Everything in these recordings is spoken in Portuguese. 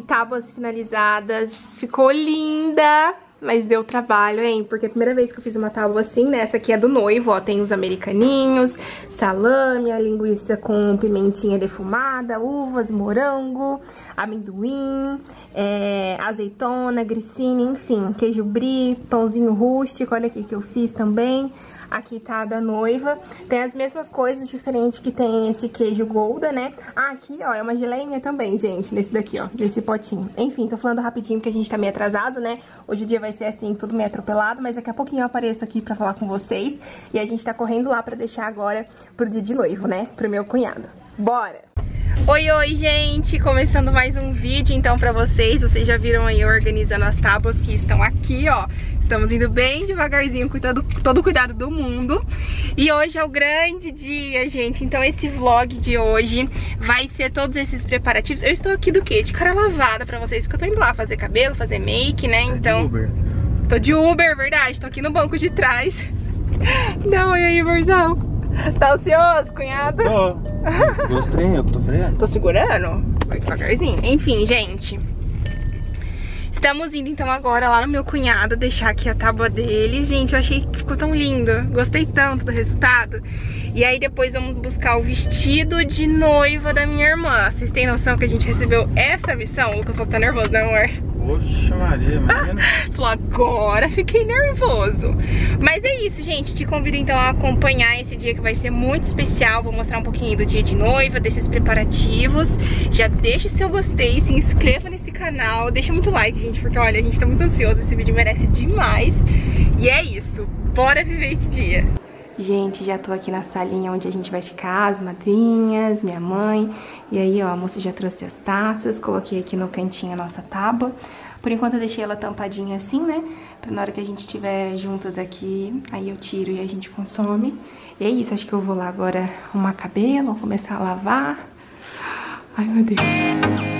gente, tábuas finalizadas. Ficou linda! Mas deu trabalho, hein? Porque é a primeira vez que eu fiz uma tábua assim, né? Essa aqui é do noivo, ó. Tem os americaninhos, salame, a linguiça com pimentinha defumada, uvas, morango, amendoim, é, azeitona, grissini, enfim. Queijo brie, pãozinho rústico, olha aqui que eu fiz também. Aqui tá da noiva. Tem as mesmas coisas, diferente que tem esse queijo golda, né? Ah, aqui, ó, é uma geleinha também, gente, nesse daqui, ó, nesse potinho. Enfim, tô falando rapidinho porque a gente tá meio atrasado, né? Hoje o dia vai ser assim, tudo meio atropelado, mas daqui a pouquinho eu apareço aqui pra falar com vocês. E a gente tá correndo lá pra deixar agora pro dia de noivo, né? Pro meu cunhado. Bora! Oi, oi, gente! Começando mais um vídeo, então, pra vocês. Vocês já viram aí organizando as tábuas que estão aqui, ó. Estamos indo bem devagarzinho, cuidando todo o cuidado do mundo. E hoje é o grande dia, gente. Então, esse vlog de hoje vai ser todos esses preparativos. Eu estou aqui do quê? De cara lavada pra vocês, porque eu tô indo lá fazer cabelo, fazer make, né? Então... Uber. Tô de Uber, verdade. Tô aqui no banco de trás. Não, e aí, Borzão? Tá ansioso, cunhado? Tô. Segura o trem, eu tô freando. Tô segurando? Vai devagarzinho. Enfim, gente. Estamos indo então agora lá no meu cunhado deixar aqui a tábua dele. Gente, eu achei que ficou tão lindo. Gostei tanto do resultado. E aí depois vamos buscar o vestido de noiva da minha irmã. Vocês têm noção que a gente recebeu essa missão? O Lucas falou que tá nervoso, né amor? Poxa Maria, imagina. Agora fiquei nervoso. Mas é isso, gente. Te convido então a acompanhar esse dia que vai ser muito especial. Vou mostrar um pouquinho do dia de noiva, desses preparativos. Já deixa seu gostei, se inscreva nesse canal. Deixa muito like, gente, porque olha, a gente tá muito ansioso. Esse vídeo merece demais. E é isso. Bora viver esse dia. Gente, já tô aqui na salinha onde a gente vai ficar, as madrinhas, minha mãe. E aí, ó, a moça já trouxe as taças, coloquei aqui no cantinho a nossa tábua. Por enquanto eu deixei ela tampadinha assim, né? Pra na hora que a gente estiver juntas aqui, aí eu tiro e a gente consome. E é isso, acho que eu vou lá agora arrumar cabelo, começar a lavar. Ai, meu Deus.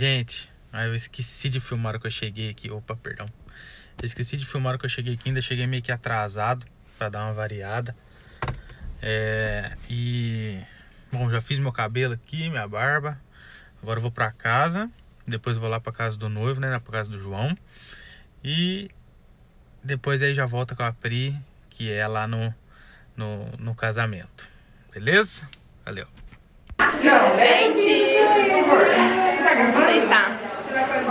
Aí, gente? Ah, eu esqueci de filmar hora que eu cheguei aqui. Opa, perdão. Eu esqueci de filmar hora que eu cheguei aqui. Ainda cheguei meio que atrasado pra dar uma variada. É, e. Bom, já fiz meu cabelo aqui, minha barba. Agora eu vou pra casa. Depois vou lá pra casa do noivo, né? Pra casa do João. E depois aí já volta com a Pri, que é lá no, no, no casamento. Beleza? Valeu. Gente, como você está?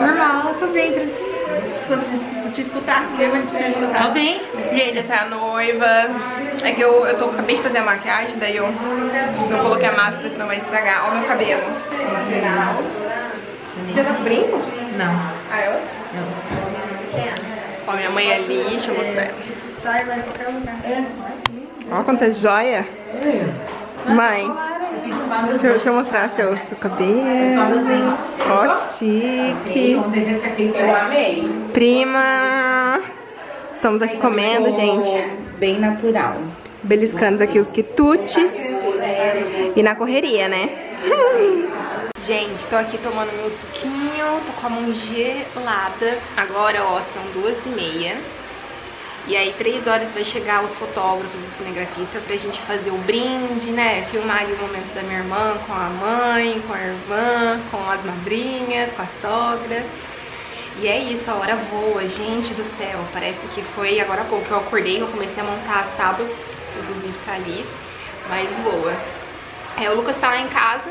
Normal, tô bem. Preciso te escutar, eu vou precisar escutar. Tô bem. Gente, essa é a noiva. É que eu, eu tô, acabei de fazer a maquiagem, daí eu não coloquei a máscara, senão vai estragar. Olha o meu cabelo. Já tá cobrindo? Não. Ah, é outro? Ó, minha mãe ali, deixa eu mostrar ela. Ó quanta joia. Mãe, deixa eu, deixa eu mostrar seu, seu cabelo. Ó, que chique. Eu amei. Prima. Estamos aqui comendo, gente. Bem natural. Beliscando aqui os quitutes. E na correria, né? Gente, tô aqui tomando meu suquinho, tô com a mão gelada. Agora, ó, são duas e meia. E aí, três horas vai chegar os fotógrafos e cinegrafistas pra gente fazer o brinde, né? Filmar ali o momento da minha irmã com a mãe, com a irmã, com as madrinhas, com a sogra. E é isso, a hora voa, gente do céu. Parece que foi agora há pouco que eu acordei, eu comecei a montar as tábuas, inclusive tá ali, mas voa. É, o Lucas tá lá em casa,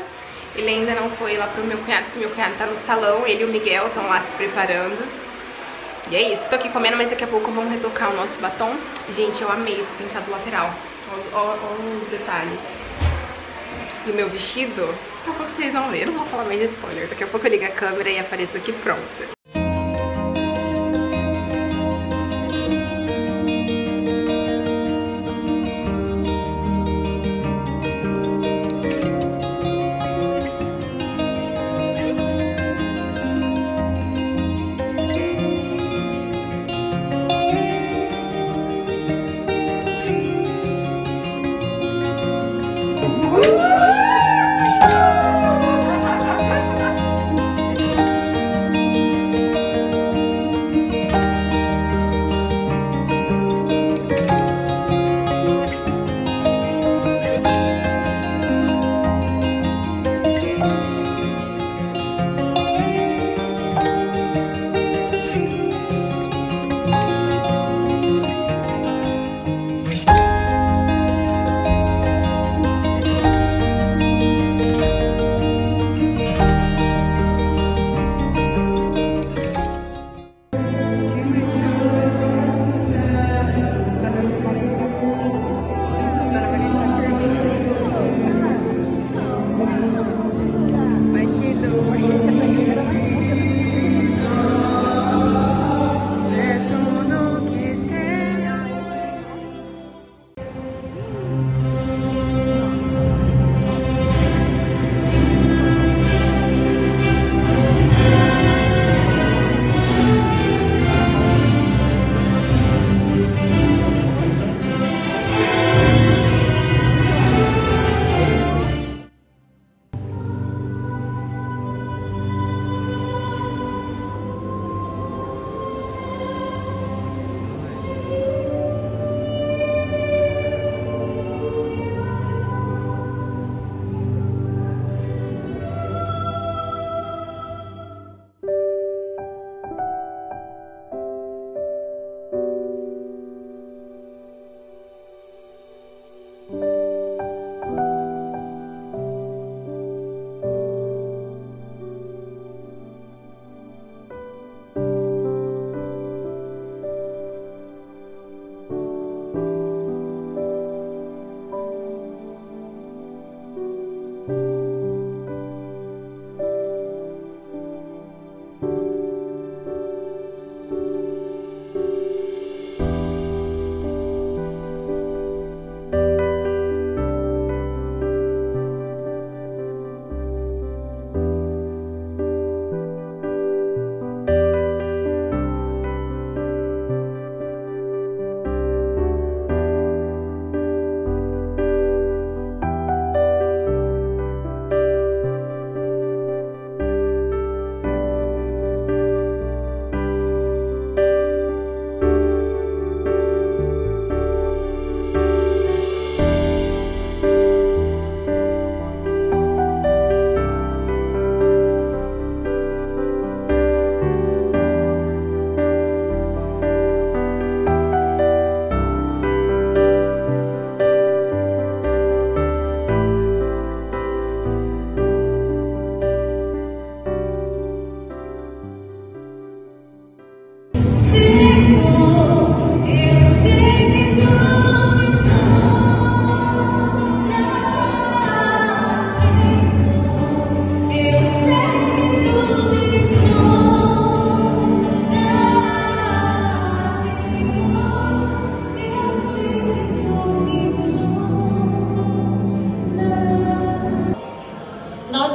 ele ainda não foi lá pro meu cunhado, porque meu cunhado tá no salão, ele e o Miguel estão lá se preparando. E é isso, tô aqui comendo, mas daqui a pouco vamos retocar o nosso batom. Gente, eu amei esse penteado lateral. Olha os detalhes. E o meu vestido, daqui a pouco vocês vão ver, eu não vou falar mais de spoiler. Daqui a pouco eu ligo a câmera e apareço aqui pronta.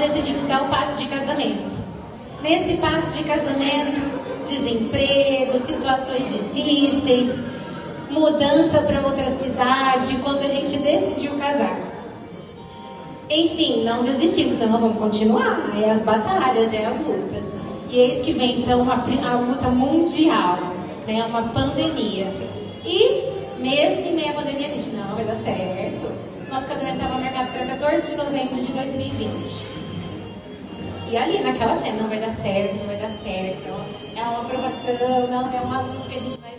Decidimos dar o passo de casamento. Nesse passo de casamento, desemprego, situações difíceis, mudança para outra cidade, quando a gente decidiu casar. Enfim, não desistimos, não, vamos continuar. É as batalhas, é as lutas. E eis que vem então a, a luta mundial, né? Uma pandemia. E mesmo em meio à pandemia, a gente, não, vai dar certo. Nosso casamento estava marcado para 14 de novembro de 2020. E ali, naquela fé, não vai dar certo, não vai dar certo. É uma aprovação, não, é uma luta que a gente vai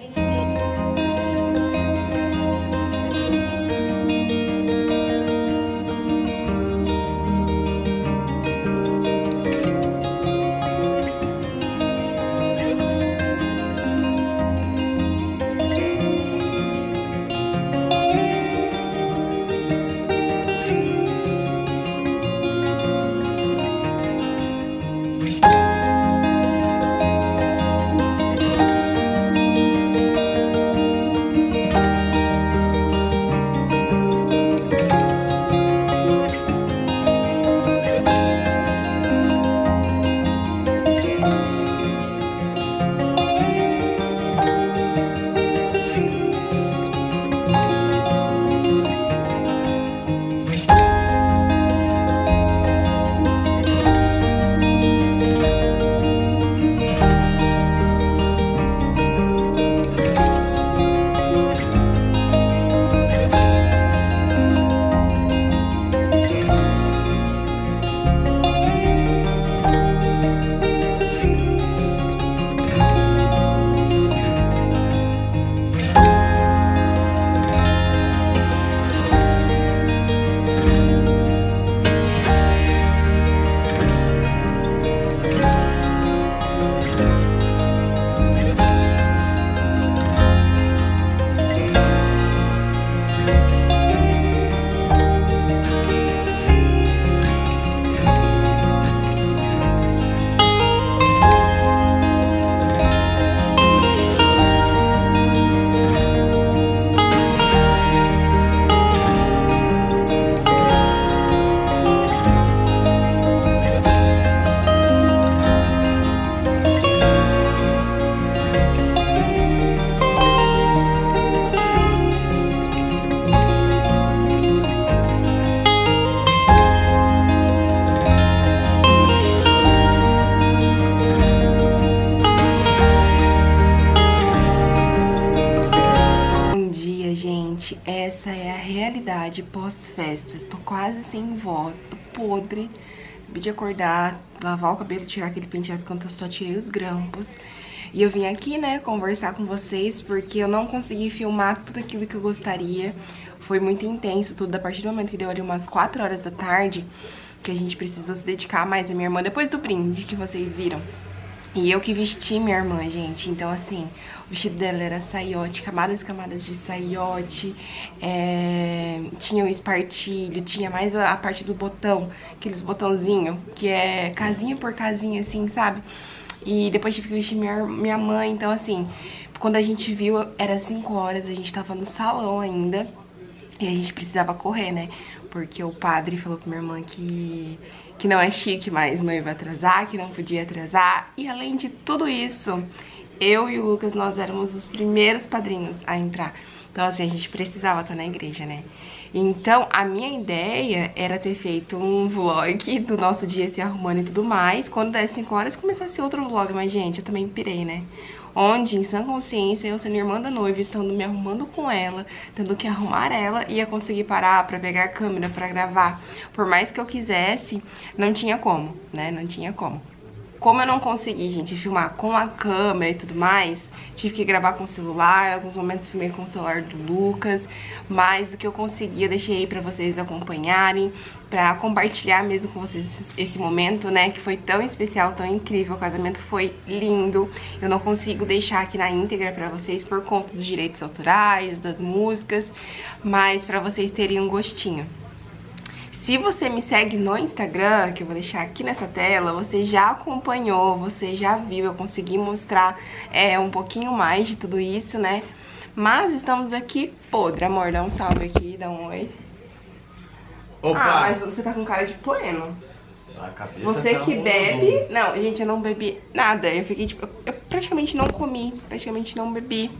realidade pós-festas. Tô quase sem voz, tô podre. Acabei de acordar, lavar o cabelo, tirar aquele penteado quando eu só tirei os grampos. E eu vim aqui, né, conversar com vocês porque eu não consegui filmar tudo aquilo que eu gostaria. Foi muito intenso tudo, a partir do momento que deu ali umas 4 horas da tarde, que a gente precisou se dedicar mais à minha irmã, depois do brinde que vocês viram. E eu que vesti minha irmã, gente. Então, assim, o vestido dela era saiote, camadas e camadas de saiote. É... Tinha o espartilho, tinha mais a parte do botão, aqueles botãozinho, que é casinha por casinha, assim, sabe? E depois tive que vestir minha, minha mãe. Então, assim, quando a gente viu, era 5 horas, a gente tava no salão ainda. E a gente precisava correr, né? Porque o padre falou pra minha irmã que que não é chique mais noiva atrasar, que não podia atrasar. E além de tudo isso, eu e o Lucas, nós éramos os primeiros padrinhos a entrar. Então, assim, a gente precisava estar na igreja, né? Então, a minha ideia era ter feito um vlog do nosso dia se arrumando e tudo mais. Quando der 5 horas, começasse outro vlog. Mas, gente, eu também pirei, né? onde, em sã consciência, eu sendo irmã da noiva, estando me arrumando com ela, tendo que arrumar ela, ia conseguir parar pra pegar a câmera pra gravar. Por mais que eu quisesse, não tinha como, né? Não tinha como. Como eu não consegui, gente, filmar com a câmera e tudo mais, tive que gravar com o celular, alguns momentos filmei com o celular do Lucas, mas o que eu consegui eu deixei aí pra vocês acompanharem, pra compartilhar mesmo com vocês esse momento, né, que foi tão especial, tão incrível, o casamento foi lindo, eu não consigo deixar aqui na íntegra pra vocês por conta dos direitos autorais, das músicas, mas pra vocês terem um gostinho. Se você me segue no Instagram, que eu vou deixar aqui nessa tela, você já acompanhou, você já viu, eu consegui mostrar é, um pouquinho mais de tudo isso, né? Mas estamos aqui podre, amor, dá um salve aqui, dá um oi. Opa! Ah, mas você tá com cara de pleno. Você tá que bebe. Não, gente, eu não bebi nada. Eu fiquei, tipo, eu praticamente não comi, praticamente não bebi.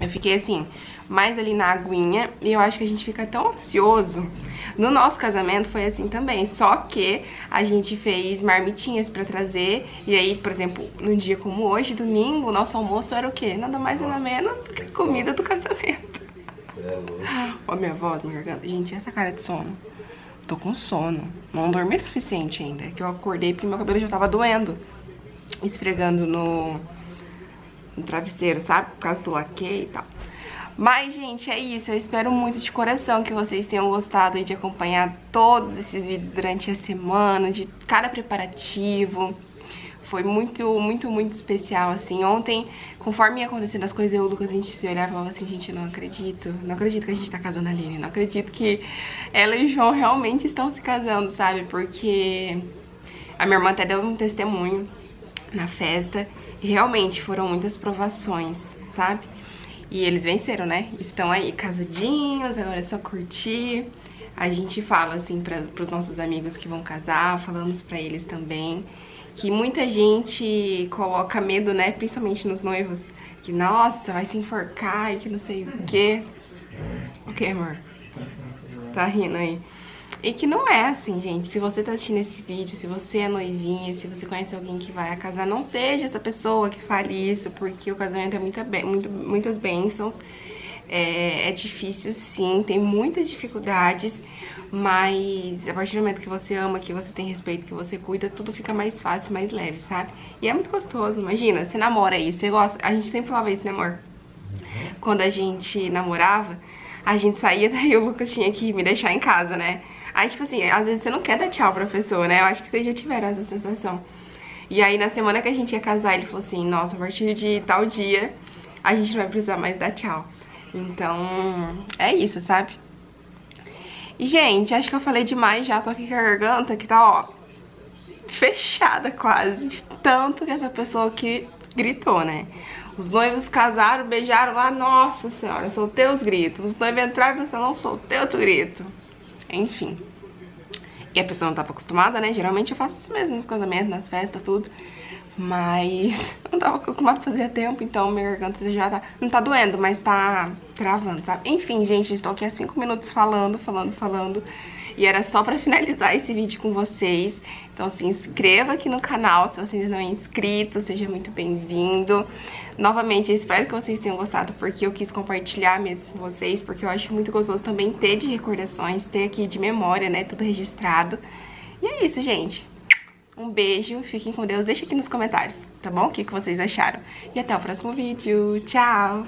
Eu fiquei assim, mais ali na aguinha. E eu acho que a gente fica tão ansioso. No nosso casamento foi assim também. Só que a gente fez marmitinhas pra trazer. E aí, por exemplo, num dia como hoje, domingo, o nosso almoço era o quê? Nada mais nada menos do que comida do casamento. É. Ó, minha voz, minha garganta. Gente, essa cara de sono. Tô com sono. Não dormi o suficiente ainda. É que eu acordei porque meu cabelo já tava doendo. Esfregando no, no travesseiro, sabe? Por causa do laque e tal. Mas, gente, é isso. Eu espero muito de coração que vocês tenham gostado de acompanhar todos esses vídeos durante a semana, de cada preparativo. Foi muito, muito, muito especial, assim. Ontem, conforme ia acontecendo as coisas, eu e o Lucas, a gente se olhava e falava assim, gente, não acredito. Não acredito que a gente tá casando a Aline. Não acredito que ela e o João realmente estão se casando, sabe? Porque a minha irmã até deu um testemunho na festa. E realmente foram muitas provações, sabe? E eles venceram, né? Estão aí casadinhos, agora é só curtir. A gente fala assim para os nossos amigos que vão casar, falamos pra eles também que muita gente coloca medo, né, principalmente nos noivos, que nossa, vai se enforcar e que não sei o quê. O que, amor? Tá rindo aí. E que não é assim, gente. Se você tá assistindo esse vídeo, se você é noivinha, se você conhece alguém que vai a casar, não seja essa pessoa que fale isso, porque o casamento é muita, muito, muitas bênçãos. É, é difícil sim, tem muitas dificuldades, mas a partir do momento que você ama, que você tem respeito, que você cuida, tudo fica mais fácil, mais leve, sabe? E é muito gostoso, imagina, você namora aí, você gosta. A gente sempre falava isso, né, amor? Quando a gente namorava, a gente saía, daí o Lucas tinha que me deixar em casa, né? Aí, tipo assim, às vezes você não quer dar tchau pra pessoa, né? Eu acho que vocês já tiveram essa sensação. E aí, na semana que a gente ia casar, ele falou assim: Nossa, a partir de tal dia, a gente não vai precisar mais dar tchau. Então, é isso, sabe? E, gente, acho que eu falei demais já. Tô aqui com a garganta que tá, ó, fechada quase. De tanto que essa pessoa que gritou, né? Os noivos casaram, beijaram lá, nossa senhora, soltei os gritos. Os noivos entraram no salão, soltei outro grito. Enfim. E a pessoa não tava acostumada, né? Geralmente eu faço isso mesmo nos casamentos, nas festas, tudo. Mas não tava acostumada a fazer há tempo, então minha garganta já tá... Não tá doendo, mas tá travando, sabe? Enfim, gente, estou aqui há 5 minutos falando, falando, falando. E era só pra finalizar esse vídeo com vocês. Então se inscreva aqui no canal se você ainda não é inscrito, seja muito bem-vindo. Novamente, espero que vocês tenham gostado, porque eu quis compartilhar mesmo com vocês, porque eu acho muito gostoso também ter de recordações, ter aqui de memória, né, tudo registrado. E é isso, gente. Um beijo, fiquem com Deus, deixa aqui nos comentários, tá bom? O que, que vocês acharam. E até o próximo vídeo. Tchau!